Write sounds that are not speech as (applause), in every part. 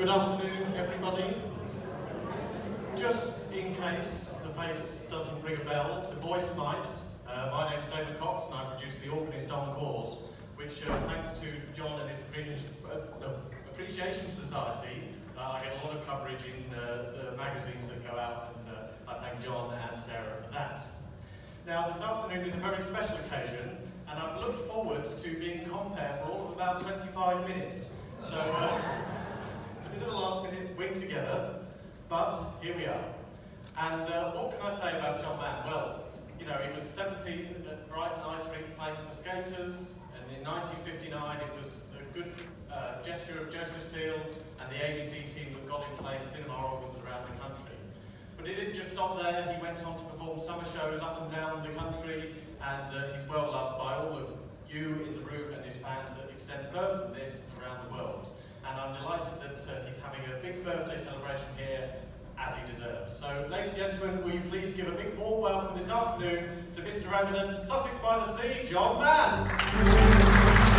Good afternoon, everybody. Just in case the face doesn't ring a bell, the voice might. Uh, my name's David Cox and I produce the Organist Encores, which uh, thanks to John and his uh, Appreciation Society, uh, I get a lot of coverage in uh, the magazines that go out and uh, I thank John and Sarah for that. Now this afternoon is a very special occasion and I've looked forward to being compere for all of about 25 minutes. So uh, bit of a last minute wing together, but here we are. And uh, what can I say about John Mann? Well, you know, he was 17 at Brighton Ice Rink playing for skaters, and in 1959 it was a good uh, gesture of Joseph Seal and the ABC team that got him playing cinema organs around the country. But he didn't just stop there, he went on to perform summer shows up and down the country, and uh, he's well loved by all of you in the room and his fans that extend further than this around the world. And I'm delighted that uh, he's having a big birthday celebration here as he deserves. So, ladies and gentlemen, will you please give a big warm welcome this afternoon to Mr. Eminent, Sussex by the Sea, John Mann.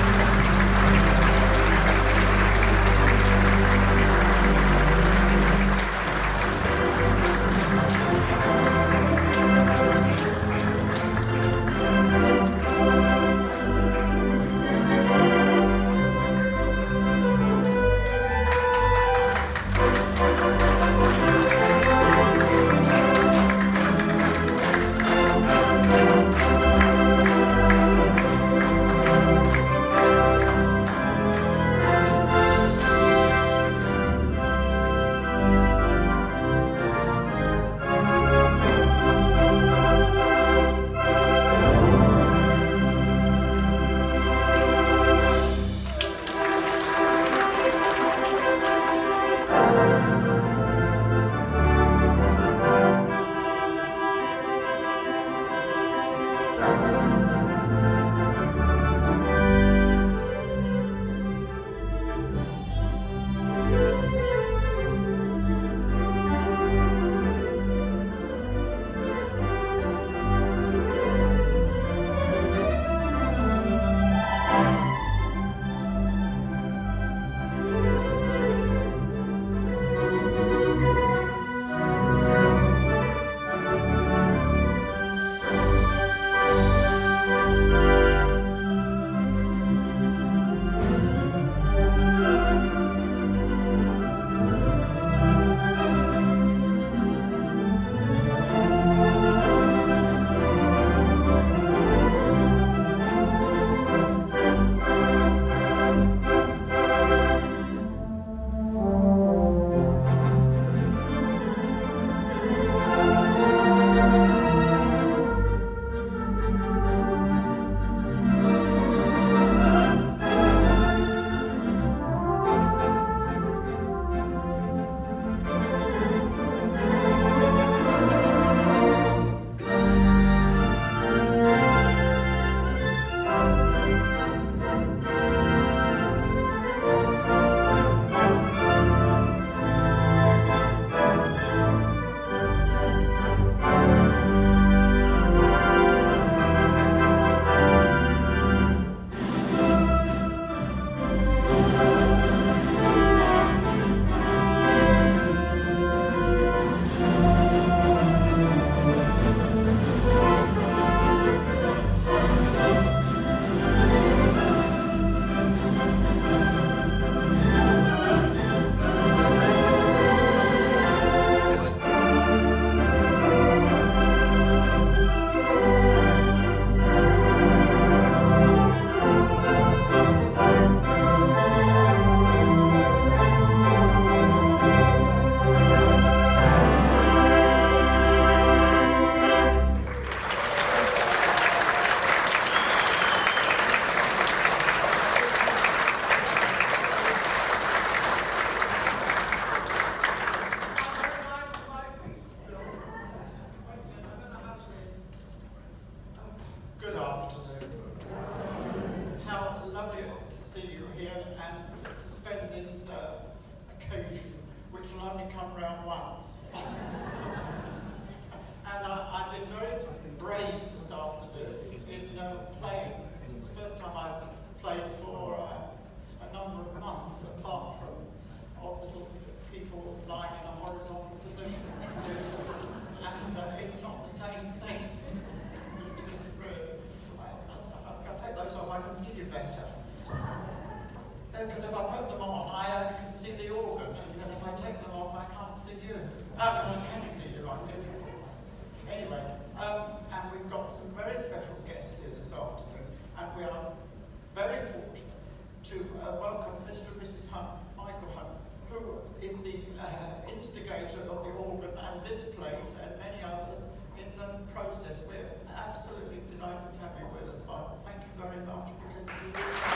Instigator of the organ and this place and many others in the process. We're absolutely delighted to have you with us, Michael. Thank you very much.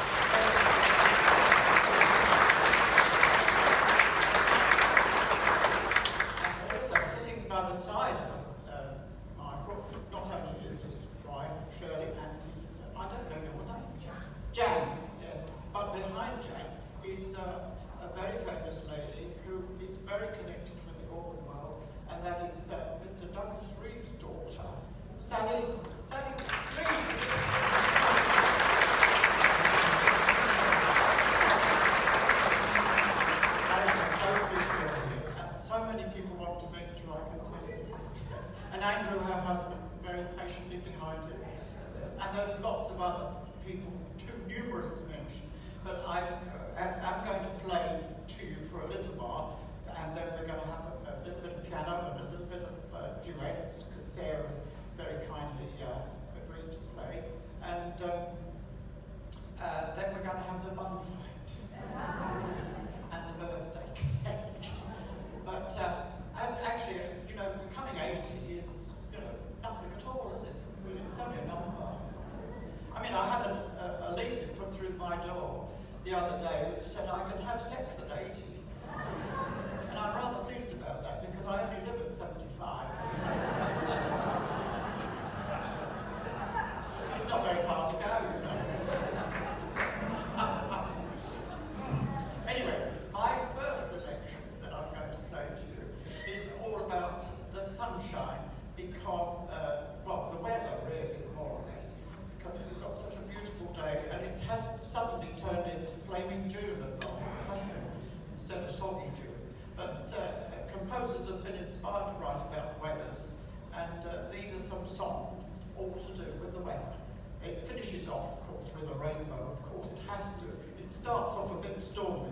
starts off a bit stormy,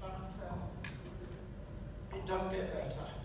but uh, it does get better.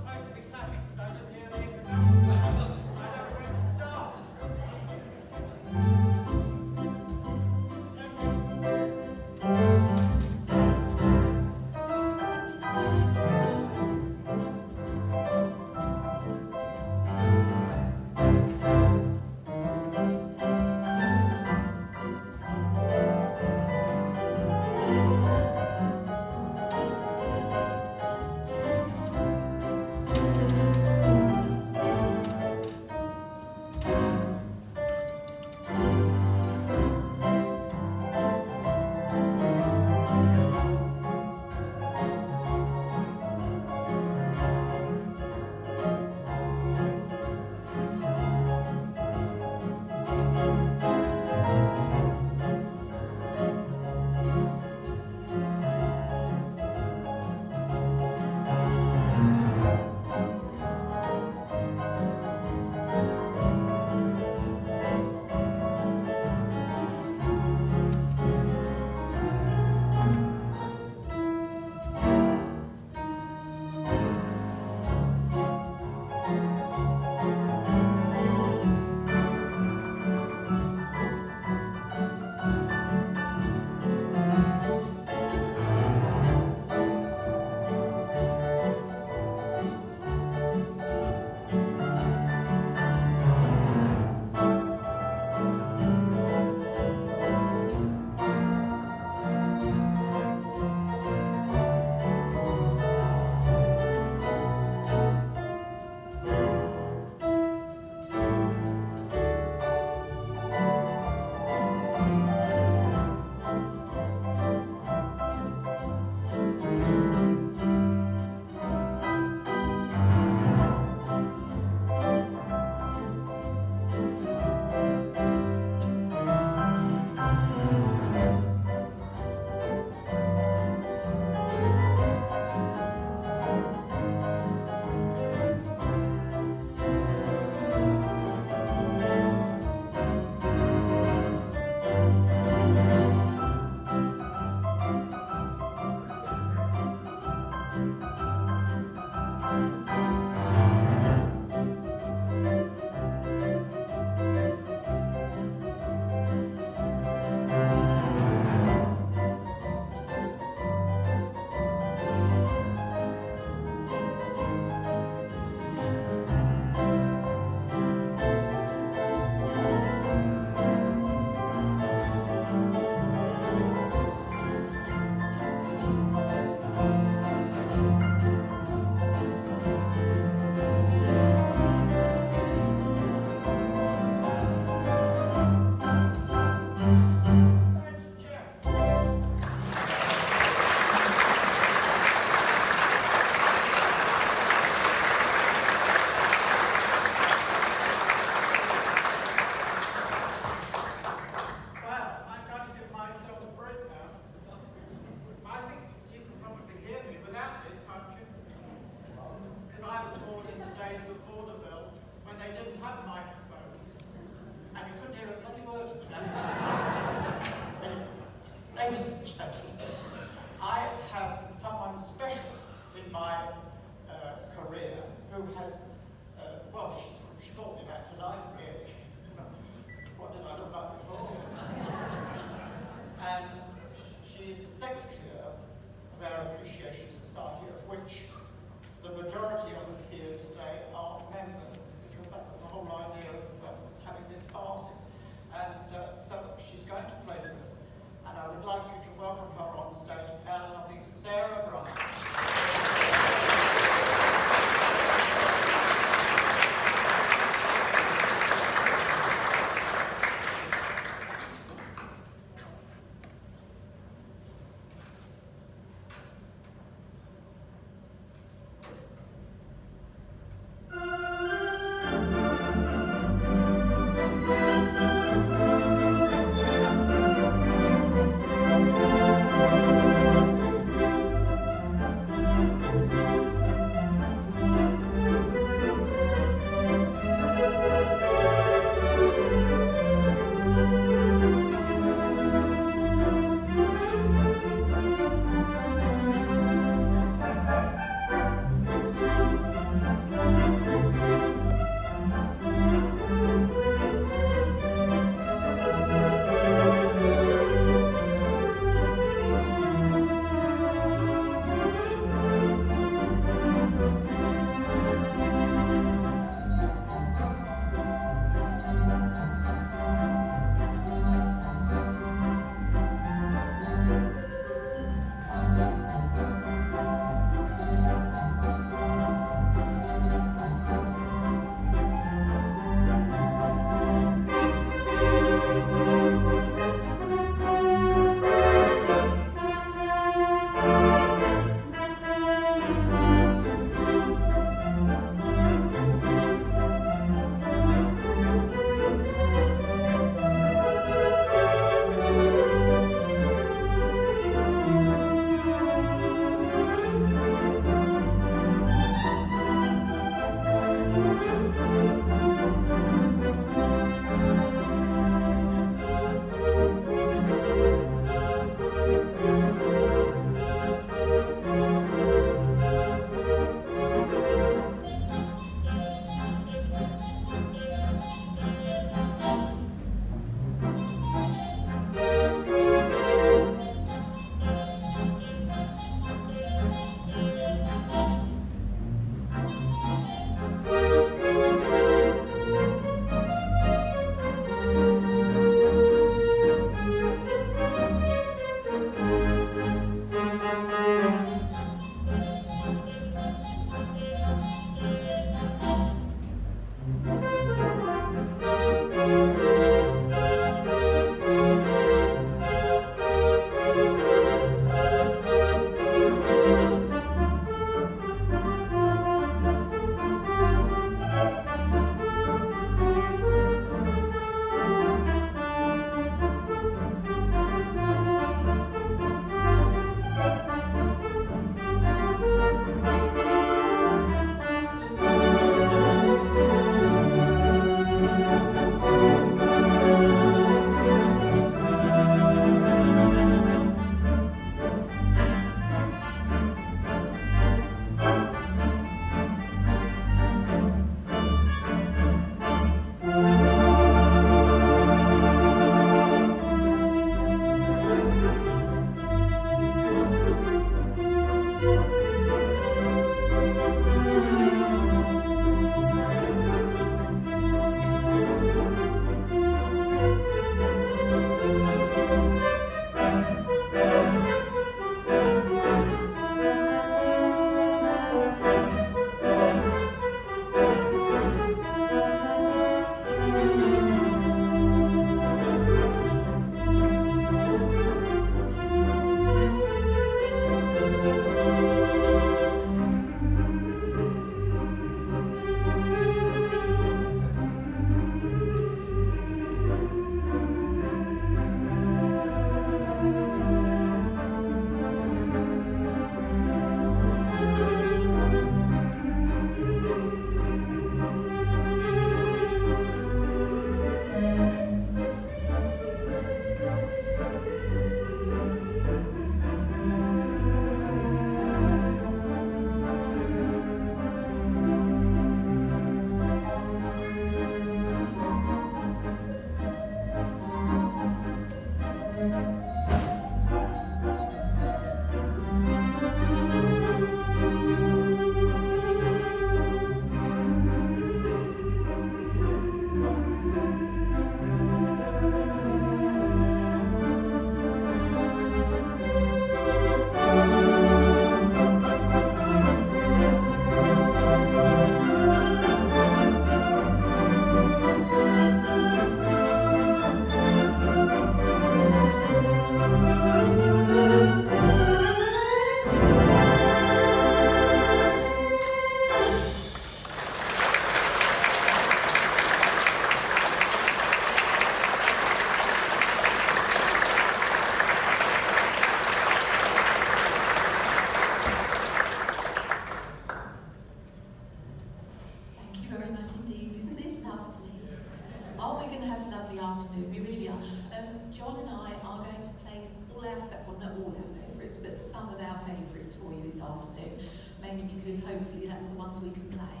Our favourites for you this afternoon. Mainly because hopefully that's the ones we can play.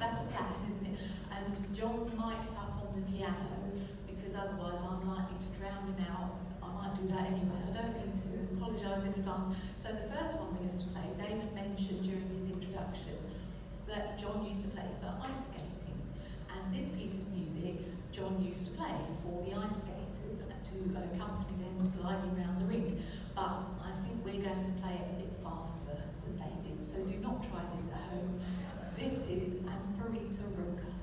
that's the plan, isn't it? And John's mic'd up on the piano because otherwise I'm likely to drown him out. I might do that anyway. I don't mean to. Apologise in advance. So the first one we're going to play, David mentioned during his introduction that John used to play for ice skating. And this piece of music John used to play for the ice skaters to accompany them gliding around the rink. But I think we're going to play it a bit faster than they did. So do not try this at home. This is Amparito Roca.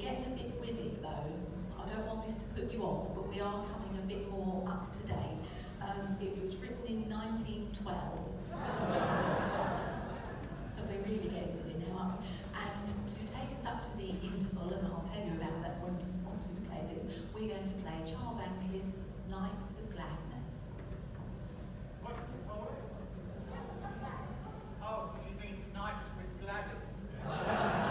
getting a bit with it though. I don't want this to put you off, but we are coming a bit more up to date. Um, it was written in 1912. (laughs) so we're really getting with it now. And to take us up to the interval, and I'll tell you about that once, once we've played this, we're going to play Charles Ancliffe's Nights of Gladness. What? Oh, she means knights with gladness. (laughs)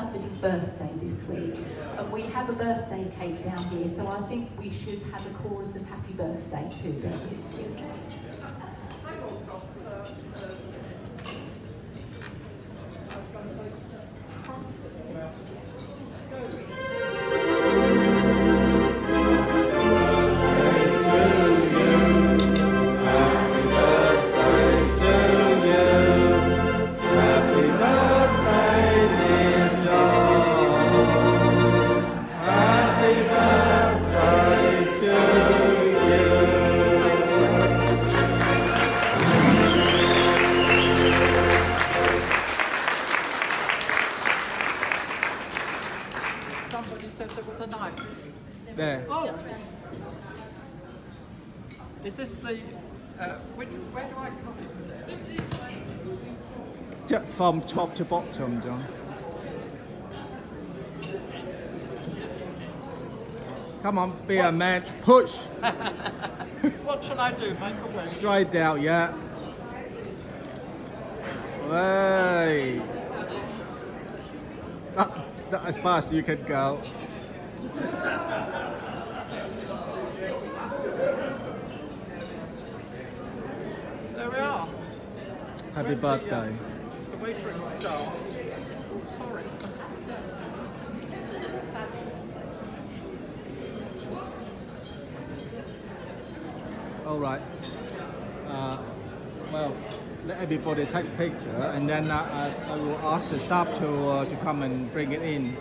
somebody's birthday this week, and we have a birthday cake down here, so I think we should have a chorus of happy birthday too, don't you? From top to bottom, John. Come on, be a man. Push. (laughs) What shall I do, make a wish? Straight down, yeah. Hey. That, that as fast as you can go. There we are. Happy Where's uh, birthday. The waitering staff. Oh, sorry. All right. Uh, well, let they take picture, and then uh, I, I will ask the staff to uh, to come and bring it in.